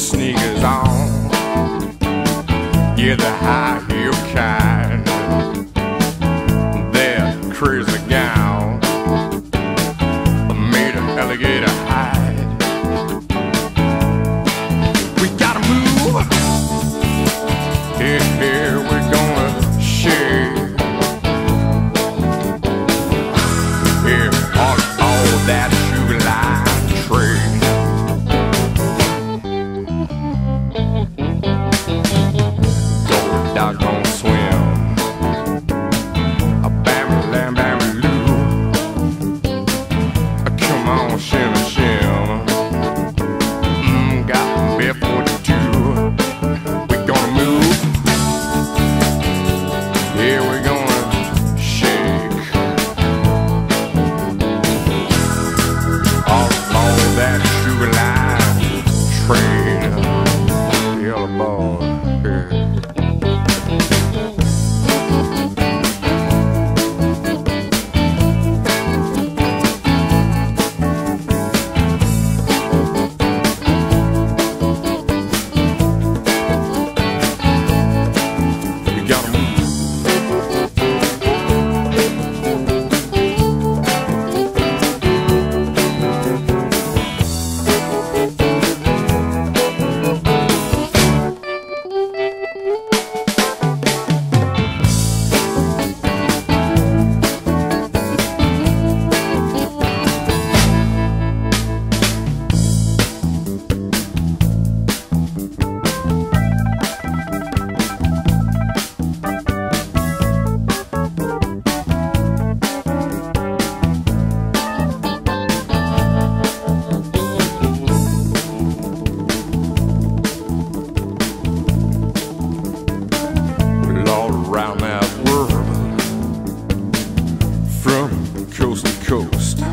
sneakers on. Yeah, the high heel kind. coast.